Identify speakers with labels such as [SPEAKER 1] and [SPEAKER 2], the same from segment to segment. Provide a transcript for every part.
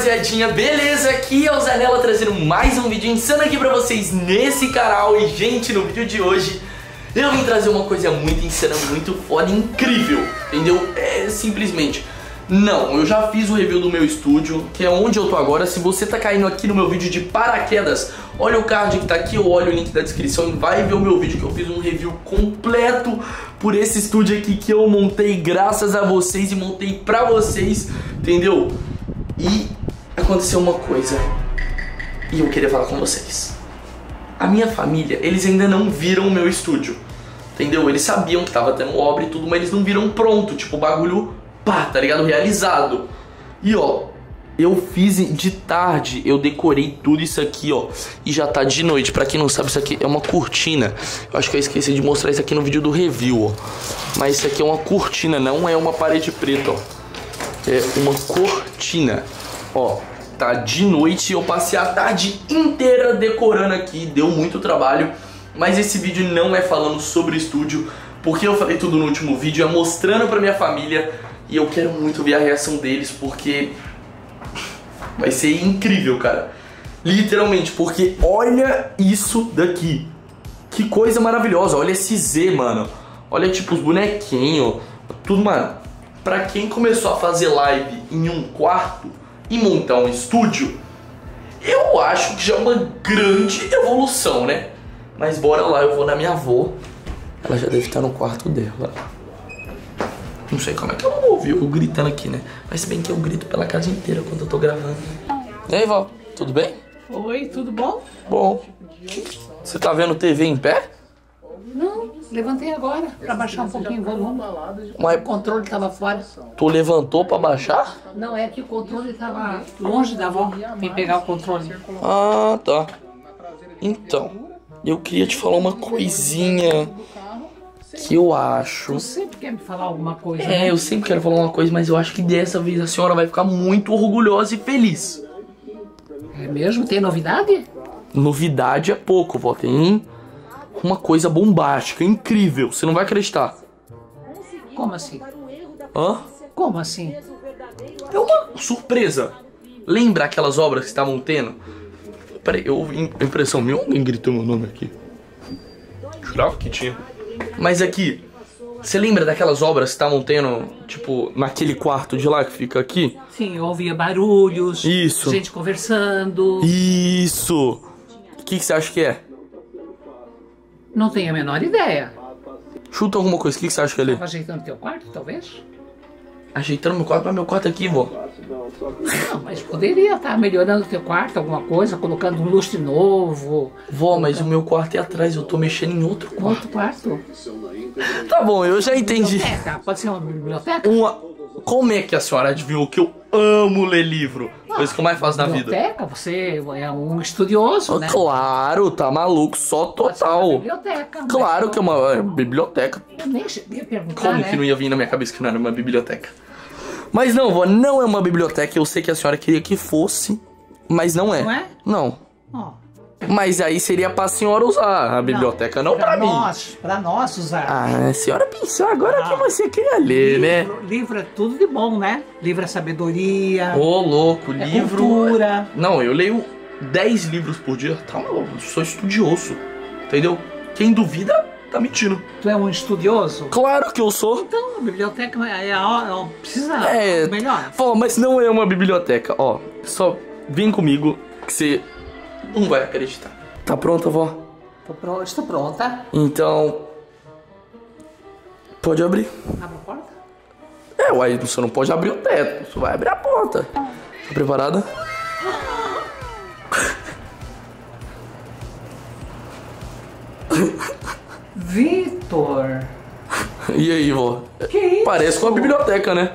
[SPEAKER 1] rapaziadinha, beleza? Aqui é o Zanella trazendo mais um vídeo insano aqui pra vocês nesse canal E gente, no vídeo de hoje eu vim trazer uma coisa muito insana, muito foda, incrível, entendeu? É simplesmente... Não, eu já fiz o review do meu estúdio, que é onde eu tô agora Se você tá caindo aqui no meu vídeo de paraquedas Olha o card que tá aqui ou olha o link da descrição E vai ver o meu vídeo que eu fiz um review completo Por esse estúdio aqui que eu montei graças a vocês E montei pra vocês, entendeu? E aconteceu uma coisa e eu queria falar com vocês. A minha família, eles ainda não viram o meu estúdio. Entendeu? Eles sabiam que tava tendo obra e tudo, mas eles não viram pronto, tipo, o bagulho, pá, tá ligado? Realizado. E ó, eu fiz de tarde, eu decorei tudo isso aqui, ó. E já tá de noite. Pra quem não sabe, isso aqui é uma cortina. Eu acho que eu esqueci de mostrar isso aqui no vídeo do review, ó. Mas isso aqui é uma cortina, não é uma parede preta, ó é uma cortina. Ó, tá de noite, eu passei a tarde inteira decorando aqui, deu muito trabalho. Mas esse vídeo não é falando sobre estúdio, porque eu falei tudo no último vídeo, é mostrando pra minha família. E eu quero muito ver a reação deles, porque vai ser incrível, cara. Literalmente, porque olha isso daqui. Que coisa maravilhosa, olha esse Z, mano. Olha, tipo, os bonequinhos, tudo, mano para quem começou a fazer live em um quarto e montar um estúdio, eu acho que já é uma grande evolução, né? Mas bora lá, eu vou na minha avó. Ela já deve estar no quarto dela. Não sei como é que ela não ouviu eu gritando aqui, né? Mas se bem que eu grito pela casa inteira quando eu tô gravando. E aí, vó, tudo bem?
[SPEAKER 2] Oi, tudo bom?
[SPEAKER 1] Bom. Você tá vendo TV em pé?
[SPEAKER 2] Levantei agora para baixar um pouquinho o volume. Mas o controle estava fora.
[SPEAKER 1] Tu levantou para baixar?
[SPEAKER 2] Não, é que o controle estava longe da avó. Vim pegar o controle.
[SPEAKER 1] Ah, tá. Então, eu queria te falar uma coisinha que eu acho.
[SPEAKER 2] Você sempre quer me falar alguma coisa?
[SPEAKER 1] É,
[SPEAKER 2] né?
[SPEAKER 1] eu sempre quero falar uma coisa, mas eu acho que dessa vez a senhora vai ficar muito orgulhosa e feliz.
[SPEAKER 2] É mesmo? Tem novidade?
[SPEAKER 1] Novidade é pouco, vó. Tem uma coisa bombástica, incrível. Você não vai acreditar.
[SPEAKER 2] Como assim?
[SPEAKER 1] Hã?
[SPEAKER 2] Como assim?
[SPEAKER 1] É uma surpresa. Lembra aquelas obras que estavam tendo? Peraí, eu ouvi impressão minha. Alguém gritou meu nome aqui. Jurava que tinha. Mas aqui, você lembra daquelas obras que estavam tendo, tipo, naquele quarto de lá que fica aqui?
[SPEAKER 2] Sim, eu ouvia barulhos.
[SPEAKER 1] Isso.
[SPEAKER 2] Gente conversando.
[SPEAKER 1] Isso. O que, que você acha que é?
[SPEAKER 2] Não tenho a menor ideia.
[SPEAKER 1] Chuta alguma coisa, o que, que você acha que ali?
[SPEAKER 2] Tava ajeitando teu quarto, talvez?
[SPEAKER 1] Ajeitando meu quarto, mas meu quarto aqui, vó.
[SPEAKER 2] Não, mas poderia estar melhorando teu quarto, alguma coisa, colocando um lustre novo.
[SPEAKER 1] Vó, mas o meu quarto é atrás, eu tô mexendo em outro quarto.
[SPEAKER 2] Outro quarto?
[SPEAKER 1] Tá bom, eu já entendi.
[SPEAKER 2] Biblioteca, pode ser uma biblioteca?
[SPEAKER 1] Uma... Como é que a senhora adivinhou que eu amo ler livro? Coisa que eu mais faço na vida.
[SPEAKER 2] Biblioteca? Você é um estudioso, né?
[SPEAKER 1] Claro, tá maluco, só total.
[SPEAKER 2] Biblioteca.
[SPEAKER 1] Claro que é uma é, biblioteca.
[SPEAKER 2] Eu nem cheguei a perguntar,
[SPEAKER 1] Como
[SPEAKER 2] né?
[SPEAKER 1] que não ia vir na minha cabeça que não era uma biblioteca? Mas não, vó, não é uma biblioteca. Eu sei que a senhora queria que fosse, mas não é.
[SPEAKER 2] Não é?
[SPEAKER 1] Não.
[SPEAKER 2] Ó,
[SPEAKER 1] Mas aí seria pra senhora usar a biblioteca, não, pra, mim.
[SPEAKER 2] nós, Pra nós usar.
[SPEAKER 1] Ah, a senhora pensou agora que
[SPEAKER 2] Ah.
[SPEAKER 1] você queria ler, né?
[SPEAKER 2] livro, livro é tudo de bom, né? Livro é sabedoria,
[SPEAKER 1] Ô, louco,
[SPEAKER 2] é
[SPEAKER 1] livro.
[SPEAKER 2] cultura.
[SPEAKER 1] Não, eu leio 10 livros por dia. Tá maluco, sou estudioso. Entendeu? Quem duvida, tá mentindo.
[SPEAKER 2] Tu é um estudioso?
[SPEAKER 1] Claro que eu sou.
[SPEAKER 2] Então, a biblioteca é, a, a, precisa
[SPEAKER 1] É.
[SPEAKER 2] melhor.
[SPEAKER 1] Pô, mas não é uma biblioteca. Ó, só vem comigo que você não vai acreditar. Tá pronta, vó?
[SPEAKER 2] Tô pronta, estou pronta.
[SPEAKER 1] Então. Pode abrir.
[SPEAKER 2] Abre a porta.
[SPEAKER 1] É, uai, você não pode abrir o teto, você vai abrir a porta. Tá preparada?
[SPEAKER 2] Vitor,
[SPEAKER 1] E aí, vó?
[SPEAKER 2] que isso?
[SPEAKER 1] Parece uma biblioteca, né?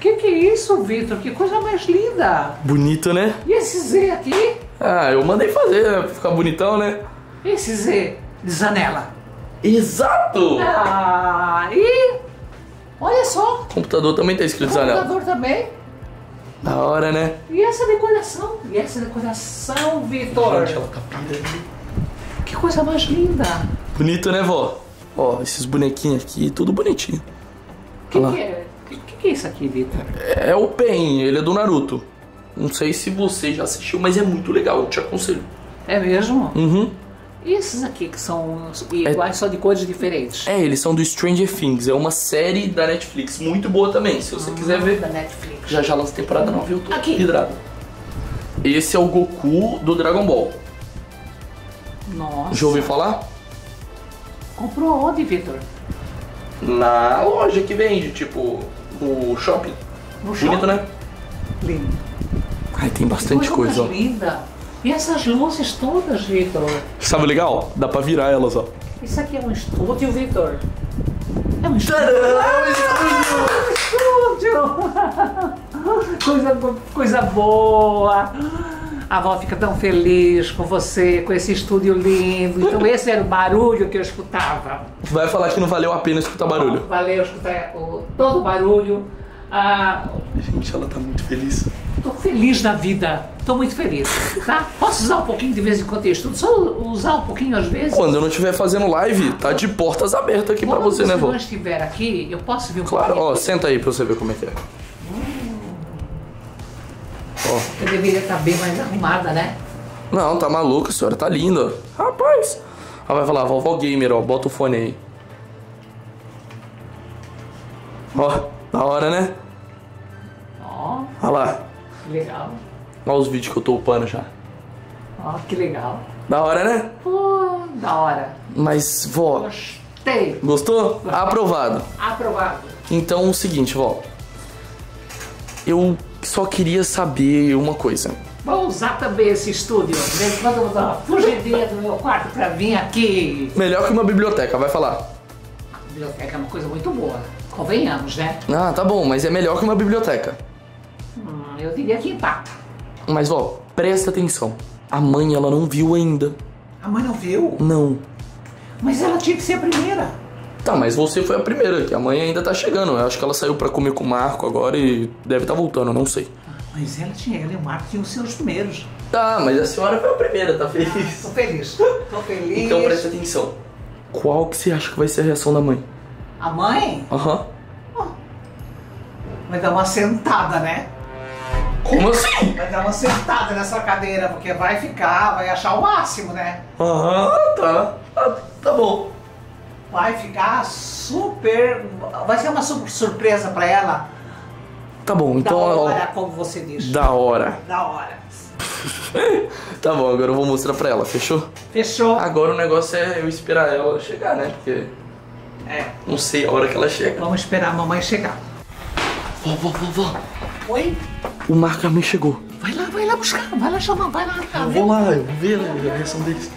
[SPEAKER 2] Que que é isso, Vitor? Que coisa mais linda.
[SPEAKER 1] Bonito, né?
[SPEAKER 2] E esse Z aqui?
[SPEAKER 1] Ah, eu mandei fazer, né? Pra ficar bonitão, né?
[SPEAKER 2] Esse Z de Zanella.
[SPEAKER 1] Exato!
[SPEAKER 2] Ah, e olha só,
[SPEAKER 1] O computador também tá escrito Zanella.
[SPEAKER 2] computador também.
[SPEAKER 1] Da hora, né?
[SPEAKER 2] E essa decoração? E essa decoração, Vitor?
[SPEAKER 1] Gente, ela tá pirando.
[SPEAKER 2] Que coisa mais linda.
[SPEAKER 1] Bonito, né, vó? Ó, esses bonequinhos aqui, tudo bonitinho.
[SPEAKER 2] Que
[SPEAKER 1] Olha lá.
[SPEAKER 2] que é? que, que é isso aqui, Vitor?
[SPEAKER 1] É o Pen, ele é do Naruto. Não sei se você já assistiu, mas é muito legal, eu te aconselho.
[SPEAKER 2] É mesmo?
[SPEAKER 1] Uhum.
[SPEAKER 2] E esses aqui que são iguais, só de cores diferentes?
[SPEAKER 1] É, eles são do Stranger Things, é uma série da Netflix, muito boa também, se você quiser ver.
[SPEAKER 2] Da Netflix.
[SPEAKER 1] Já já lança temporada nova, eu tô
[SPEAKER 2] Aqui.
[SPEAKER 1] hidrado. Esse é o Goku do Dragon Ball.
[SPEAKER 2] Nossa.
[SPEAKER 1] Já ouviu falar?
[SPEAKER 2] Comprou onde, Vitor?
[SPEAKER 1] Na loja que vende, tipo, no shopping.
[SPEAKER 2] No
[SPEAKER 1] Bonito,
[SPEAKER 2] shopping.
[SPEAKER 1] né?
[SPEAKER 2] Lindo.
[SPEAKER 1] Ai, tem bastante coisa, ó.
[SPEAKER 2] linda. E essas luzes todas, Vitor?
[SPEAKER 1] Sabe legal? Dá pra virar elas, ó.
[SPEAKER 2] Isso aqui é um estúdio, Vitor? É um estúdio. estúdio! coisa, coisa boa! A avó fica tão feliz com você, com esse estúdio lindo. Então esse era o barulho que eu escutava.
[SPEAKER 1] Vai falar que não valeu a pena escutar barulho.
[SPEAKER 2] Valeu escutar o- todo o barulho. Ah,
[SPEAKER 1] Gente, ela tá muito feliz.
[SPEAKER 2] Tô feliz da vida. Tô muito feliz, tá? Posso usar um pouquinho de vez em quando texto? Só usar um pouquinho às vezes?
[SPEAKER 1] Quando eu não estiver fazendo live, tá de portas abertas aqui pra
[SPEAKER 2] Quando
[SPEAKER 1] você, né,
[SPEAKER 2] não
[SPEAKER 1] vó?
[SPEAKER 2] estiver aqui, eu posso vir um
[SPEAKER 1] Claro, ó, senta aí pra você ver como é que é. Ó,
[SPEAKER 2] Eu deveria estar bem mais arrumada, né?
[SPEAKER 1] não, tá maluca, a senhora tá linda. Rapaz. Ela vai falar, vovó gamer, ó, bota o fone aí. Ó, da hora, né?
[SPEAKER 2] Que legal.
[SPEAKER 1] Olha os vídeos que eu tô upando já.
[SPEAKER 2] Ó, que legal.
[SPEAKER 1] Da hora, né?
[SPEAKER 2] Pô, da hora.
[SPEAKER 1] Mas, vó,
[SPEAKER 2] Gostei.
[SPEAKER 1] gostou? Aprovado.
[SPEAKER 2] Aprovado.
[SPEAKER 1] Então, o seguinte, vó. Eu só queria saber uma coisa.
[SPEAKER 2] Vou usar também esse estúdio. De vez em quando eu vou dar uma fugidinha do meu quarto pra vir aqui.
[SPEAKER 1] Melhor que uma biblioteca, vai falar.
[SPEAKER 2] A biblioteca é uma coisa muito boa. Convenhamos, né?
[SPEAKER 1] Ah, tá bom, mas é melhor que uma biblioteca.
[SPEAKER 2] Eu diria que empata.
[SPEAKER 1] Mas, vó, presta atenção. A mãe, ela não viu ainda.
[SPEAKER 2] A mãe não viu?
[SPEAKER 1] Não.
[SPEAKER 2] Mas ela tinha que ser a primeira.
[SPEAKER 1] Tá, mas você foi a primeira, que a mãe ainda tá chegando. Eu acho que ela saiu pra comer com o Marco agora e deve tá voltando, eu não sei.
[SPEAKER 2] Mas ela tinha, ela e o Marco tinham os seus primeiros.
[SPEAKER 1] Tá, mas a senhora foi a primeira, tá feliz?
[SPEAKER 2] Tô feliz. Tô feliz.
[SPEAKER 1] Então presta atenção. Qual que você acha que vai ser a reação da mãe?
[SPEAKER 2] A mãe
[SPEAKER 1] Aham.
[SPEAKER 2] vai dar uma sentada, né?
[SPEAKER 1] Como assim?
[SPEAKER 2] Vai dar uma sentada nessa cadeira, porque vai ficar, vai achar o máximo, né?
[SPEAKER 1] Aham, tá. tá. Tá bom.
[SPEAKER 2] Vai ficar super. Vai ser uma super surpresa pra ela.
[SPEAKER 1] Tá bom, então.
[SPEAKER 2] da hora, como você diz.
[SPEAKER 1] Da hora.
[SPEAKER 2] Da hora.
[SPEAKER 1] Tá bom, agora eu vou mostrar pra ela, fechou?
[SPEAKER 2] Fechou?
[SPEAKER 1] Agora o negócio é eu esperar ela chegar, né? Porque
[SPEAKER 2] É.
[SPEAKER 1] não sei a hora que ela chega.
[SPEAKER 2] Vamos esperar a mamãe chegar.
[SPEAKER 1] Vó, vó, vó, vó.
[SPEAKER 2] Oi?
[SPEAKER 1] O Marco Armin chegou.
[SPEAKER 2] Vai lá, vai lá buscar. Vai lá chamar, vai lá. Tá,
[SPEAKER 1] Eu vou lá, eu vou ver a reação deles.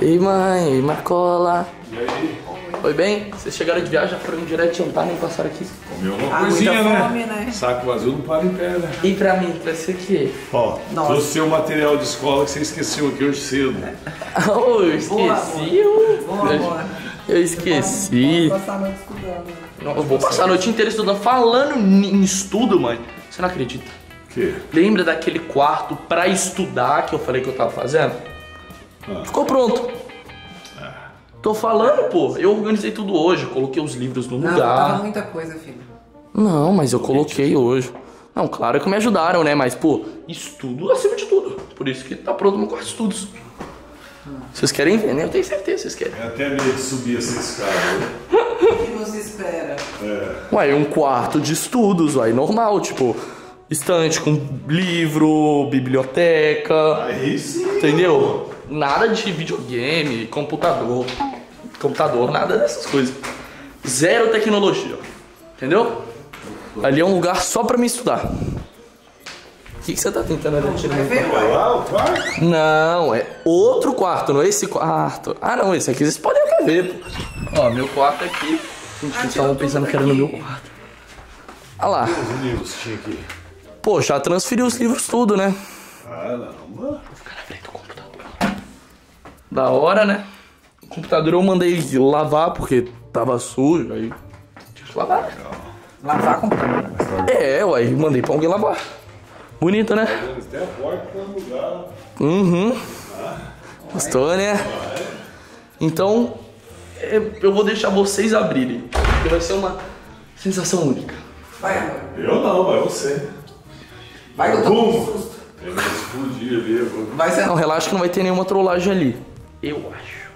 [SPEAKER 1] Ei, mãe, Marcola.
[SPEAKER 3] E aí?
[SPEAKER 1] Foi bem? Vocês chegaram de viagem, já foram direto jantar, nem passaram aqui.
[SPEAKER 3] Comeu uma
[SPEAKER 4] Ah,
[SPEAKER 3] coisinha, né?
[SPEAKER 4] fome, né?
[SPEAKER 3] Saco vazio não para em pé, né?
[SPEAKER 1] E pra mim, trouxe aqui.
[SPEAKER 3] Ó,
[SPEAKER 4] Nossa.
[SPEAKER 3] trouxe seu material de escola que você esqueceu aqui hoje cedo.
[SPEAKER 1] Oh, eu esqueci. eu-
[SPEAKER 4] Boa,
[SPEAKER 1] eu-
[SPEAKER 4] boa.
[SPEAKER 1] Eu esqueci.
[SPEAKER 4] Passar a noite estudando. né?
[SPEAKER 1] Não, eu vou passar a noite inteira estudando. Falando em estudo, mãe, você não acredita.
[SPEAKER 3] O quê?
[SPEAKER 1] Lembra daquele quarto pra estudar que eu falei que eu tava fazendo?
[SPEAKER 3] Ah.
[SPEAKER 1] Ficou pronto. Tô falando, pô. Eu organizei tudo hoje, coloquei os livros no
[SPEAKER 4] Não,
[SPEAKER 1] lugar.
[SPEAKER 4] tava muita coisa, filho.
[SPEAKER 1] Não, mas eu coloquei hoje. Não, claro que me ajudaram, né? Mas, pô, estudo acima de tudo. Por isso que tá pronto meu quarto de estudos. Vocês querem ver, né? Eu tenho certeza que vocês querem.
[SPEAKER 3] É até medo de subir essa escada. né?
[SPEAKER 4] O que nos espera?
[SPEAKER 1] Ué, um quarto de estudos, uai, normal, tipo, estante com livro, biblioteca,
[SPEAKER 3] Aí sim.
[SPEAKER 1] entendeu? Nada de videogame, computador, computador, nada dessas coisas. Zero tecnologia, entendeu? Ali é um lugar só pra me estudar. O que, que você tá tentando ali tirar?
[SPEAKER 4] Vai ver,
[SPEAKER 3] Olha
[SPEAKER 4] ué.
[SPEAKER 3] lá o quarto.
[SPEAKER 1] Não, é outro quarto, não é esse quarto. Ah, não, esse aqui vocês podem até ver, pô. Ó, meu quarto aqui. Gente, estavam
[SPEAKER 4] tudo
[SPEAKER 1] pensando que era no meu quarto. Olha lá.
[SPEAKER 3] Os livros que tinha aqui.
[SPEAKER 1] Pô, já transferi os livros tudo, né?
[SPEAKER 3] Ah, não, mano.
[SPEAKER 1] Ficar na frente do computador. Da hora, né? O computador eu mandei lavar porque tava sujo, aí tinha que lavar.
[SPEAKER 4] Lavar com
[SPEAKER 1] É, ué, mandei pra alguém lavar. Bonito, né?
[SPEAKER 3] Até a porta no lugar.
[SPEAKER 1] Uhum. Gostou, né? Então, é, eu vou deixar vocês abrirem. Porque vai ser uma sensação única.
[SPEAKER 4] Vai, amor.
[SPEAKER 3] Eu não, vai você.
[SPEAKER 4] Vai eu tô com.
[SPEAKER 3] Ele vai explodir ali. eu vou-
[SPEAKER 4] Vai ser.
[SPEAKER 1] Não, relaxa que não vai ter nenhuma trollagem ali. Eu acho.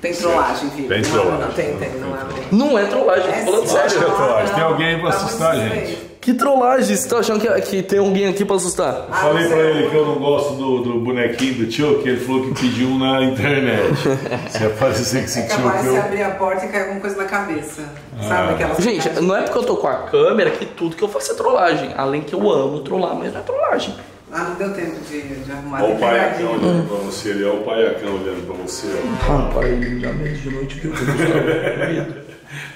[SPEAKER 4] Tem trollagem, filho.
[SPEAKER 3] Tem
[SPEAKER 4] Não,
[SPEAKER 3] trollagem.
[SPEAKER 4] Não, tem, tem, não é.
[SPEAKER 1] Não é trollagem,
[SPEAKER 4] É
[SPEAKER 1] tô falando
[SPEAKER 4] sim.
[SPEAKER 3] Acho que
[SPEAKER 1] sério.
[SPEAKER 3] é trollagem. Tem
[SPEAKER 4] não.
[SPEAKER 3] alguém aí pra assustar,
[SPEAKER 4] muito
[SPEAKER 3] gente.
[SPEAKER 1] Que trollagem? Você tá achando que, que tem alguém aqui pra assustar?
[SPEAKER 4] Ah,
[SPEAKER 3] Falei
[SPEAKER 4] você-
[SPEAKER 3] pra ele que eu não gosto do, do bonequinho do tio, que ele falou que pediu um na internet. Se aparecer que esse
[SPEAKER 4] É
[SPEAKER 3] tio
[SPEAKER 4] capaz
[SPEAKER 3] que
[SPEAKER 4] de
[SPEAKER 3] eu...
[SPEAKER 4] abrir a porta e cair alguma coisa na cabeça.
[SPEAKER 3] Ah.
[SPEAKER 4] Sabe aquelas
[SPEAKER 1] Gente, não é porque eu tô com a câmera que tudo que eu faço é trollagem. Além que eu amo trollar, mas não é trollagem.
[SPEAKER 4] Ah, não deu tempo de, de arrumar.
[SPEAKER 3] Olha o paiacão olhando pra você ali, olha o paiacão olhando pra você.
[SPEAKER 1] ele me dá medo de noite, viu?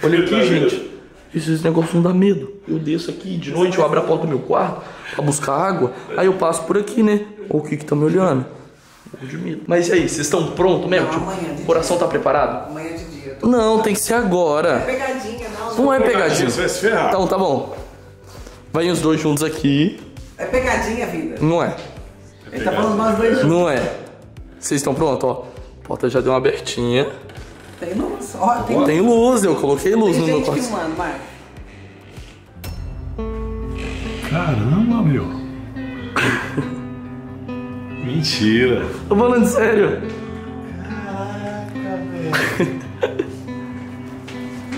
[SPEAKER 1] Olha aqui, gente. Esses negócios não dá medo. Eu desço aqui de noite, eu abro a porta do meu quarto pra buscar água. Aí eu passo por aqui, né? Olha o que que tá me olhando. Morro de medo. Mas e aí, vocês estão prontos mesmo?
[SPEAKER 4] Não,
[SPEAKER 1] Tipo, o coração tá preparado?
[SPEAKER 4] Amanhã de dia.
[SPEAKER 1] Não, tem que ser agora.
[SPEAKER 4] Pegadinha, não.
[SPEAKER 1] Não é pegadinha.
[SPEAKER 3] Você vai se ferrar.
[SPEAKER 1] Então tá bom. Vai os dois juntos aqui.
[SPEAKER 4] É pegadinha, vida.
[SPEAKER 1] Não é.
[SPEAKER 4] Ele tá falando nós dois juntos.
[SPEAKER 1] Não é. Vocês estão prontos, ó. A porta já deu uma abertinha.
[SPEAKER 4] Tem luz. Ó, tem,
[SPEAKER 1] Tem luz, eu coloquei luz
[SPEAKER 4] tem
[SPEAKER 1] no meu quarto.
[SPEAKER 4] filmando, Marco.
[SPEAKER 3] Caramba, meu. Mentira.
[SPEAKER 1] Tô falando sério.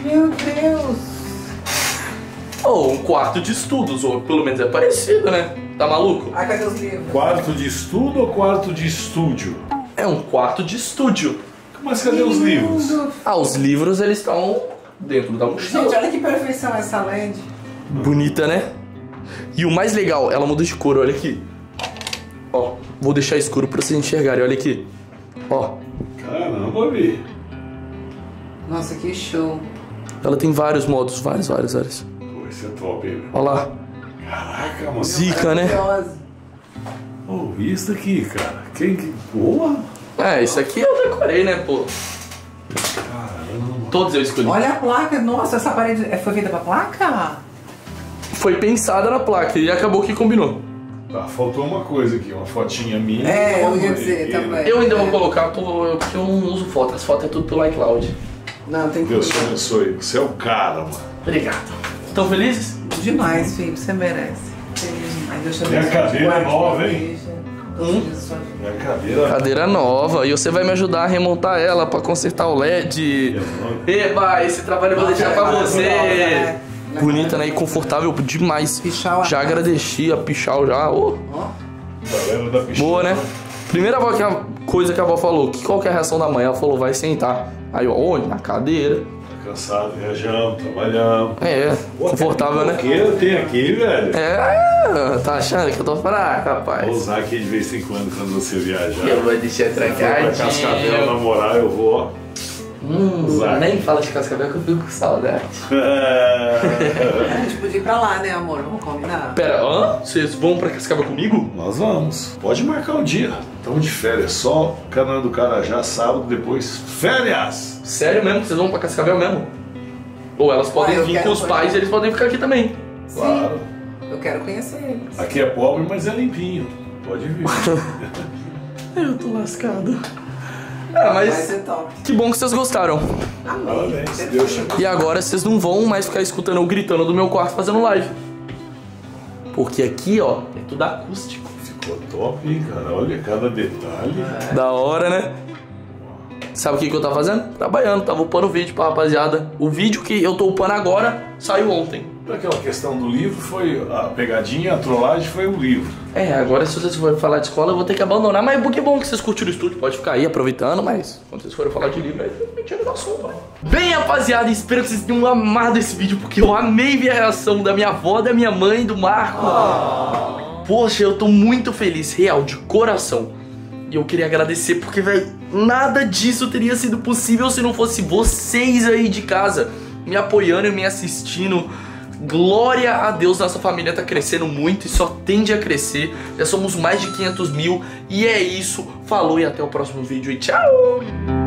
[SPEAKER 4] Meu Deus.
[SPEAKER 1] Ou um quarto de estudos, ou pelo menos é parecido, né? Tá maluco?
[SPEAKER 4] Ai, cadê os livros?
[SPEAKER 3] Quarto de estudo ou quarto de estúdio?
[SPEAKER 1] É um quarto de estúdio.
[SPEAKER 3] Mas cadê os livros?
[SPEAKER 1] Ah, os livros eles estão dentro da
[SPEAKER 4] Gente,
[SPEAKER 1] mochila.
[SPEAKER 4] olha que perfeição essa LED.
[SPEAKER 1] Bonita, né? E o mais legal, ela muda de cor, olha aqui. Ó, vou deixar escuro pra vocês enxergarem, olha aqui. Ó,
[SPEAKER 3] Caramba, Vi.
[SPEAKER 4] Nossa, que show.
[SPEAKER 1] ela tem vários modos, vários, vários, vários.
[SPEAKER 3] Pô, esse é top, hein?
[SPEAKER 1] Olha lá,
[SPEAKER 3] Caraca, mano.
[SPEAKER 1] zica, né?
[SPEAKER 3] Pô, isso aqui, cara. Quem que. Porra!
[SPEAKER 1] É, isso aqui eu decorei, né, pô?
[SPEAKER 3] Caramba.
[SPEAKER 1] Todos eu escolhi.
[SPEAKER 4] Olha a placa. Nossa, essa parede é- foi feita pra placa?
[SPEAKER 1] Foi pensada na placa e acabou que combinou.
[SPEAKER 3] Tá, faltou uma coisa aqui, uma fotinha minha.
[SPEAKER 4] É, eu ia dizer também.
[SPEAKER 1] Eu ainda vou
[SPEAKER 4] É.
[SPEAKER 1] colocar, porque eu não uso foto, as fotos é tudo pelo iCloud.
[SPEAKER 4] Não, tem que
[SPEAKER 3] Deus te abençoe. Você é o cara, mano.
[SPEAKER 1] Obrigado. Estão felizes?
[SPEAKER 4] Demais, filho. Você merece. Feliz demais. Deus te
[SPEAKER 3] Minha cadeira
[SPEAKER 4] Guarde
[SPEAKER 3] nova, hein?
[SPEAKER 4] igreja.
[SPEAKER 1] Hum?
[SPEAKER 3] Minha cadeira.
[SPEAKER 1] Cadeira nova e você vai me ajudar a remontar ela pra consertar o LED. Eba, esse trabalho eu vou deixar pra você. Bonita, né? E confortável demais.
[SPEAKER 4] Pichau
[SPEAKER 1] Já agradeci a Pichau já.
[SPEAKER 3] Piscina.
[SPEAKER 1] boa, né? Primeira vo- que a- coisa que a avó falou, que qual que é a reação da mãe? Ela falou, vai sentar. Aí, ó, onde? Na cadeira.
[SPEAKER 3] Cansado, viajamos, trabalhamos.
[SPEAKER 1] É, confortável, né?
[SPEAKER 3] O que tem aqui, velho?
[SPEAKER 1] É, tá achando que eu tô fraco,
[SPEAKER 3] Vou
[SPEAKER 1] rapaz?
[SPEAKER 3] usar aqui de vez em quando, quando você viajar.
[SPEAKER 1] Eu vou deixar
[SPEAKER 3] Se for pra Cascavel
[SPEAKER 1] trancadinho.
[SPEAKER 3] namorar, eu vou.
[SPEAKER 1] Hum, nem fala de cascavel que eu fico com saudade.
[SPEAKER 4] a gente podia ir pra lá, né, amor? Vamos combinar?
[SPEAKER 1] Pera, hã? Vocês vão pra Cascavel comigo?
[SPEAKER 3] Nós vamos. Pode marcar o dia. Estamos de férias. Só Canaã do Carajá, sábado, depois férias.
[SPEAKER 1] Sério mesmo? Vocês vão pra Cascavel mesmo? Ou elas podem
[SPEAKER 4] Ah,
[SPEAKER 1] vir com os pais e eles podem ficar aqui também.
[SPEAKER 3] Claro.
[SPEAKER 4] Eu quero conhecer eles.
[SPEAKER 3] Aqui é pobre, mas é limpinho. Pode vir.
[SPEAKER 1] Eu tô lascado. Ah,
[SPEAKER 4] Vai
[SPEAKER 1] mas
[SPEAKER 4] ser top.
[SPEAKER 1] que bom que vocês gostaram.
[SPEAKER 4] Amém.
[SPEAKER 1] E agora vocês não vão mais ficar escutando eu gritando do meu quarto fazendo live. Porque aqui, ó, é tudo acústico.
[SPEAKER 3] Ficou top, hein, cara? Olha cada detalhe.
[SPEAKER 1] Da hora, né? Sabe o que, que eu tava fazendo? Trabalhando, tava upando vídeo pra rapaziada. O vídeo que eu tô upando agora saiu ontem.
[SPEAKER 3] Aquela questão do livro foi. A pegadinha, a trollagem foi o livro.
[SPEAKER 1] É, agora se vocês forem falar de escola, eu vou ter que abandonar. Mas que bom que vocês curtiram o estúdio, pode ficar aí aproveitando, mas quando vocês forem falar de livro, aí me tira do assunto, né? Bem, rapaziada, espero que vocês tenham amado esse vídeo, porque eu amei ver a reação da minha avó, da minha mãe do Marco. Poxa, eu tô muito feliz, real, de coração. E eu queria agradecer, porque, velho, nada disso teria sido possível se não fosse vocês aí de casa, me apoiando e me assistindo. Glória a Deus, nossa família tá crescendo muito e só tende a crescer. Já somos mais de 500 mil. E é isso. Falou e até o próximo vídeo e tchau!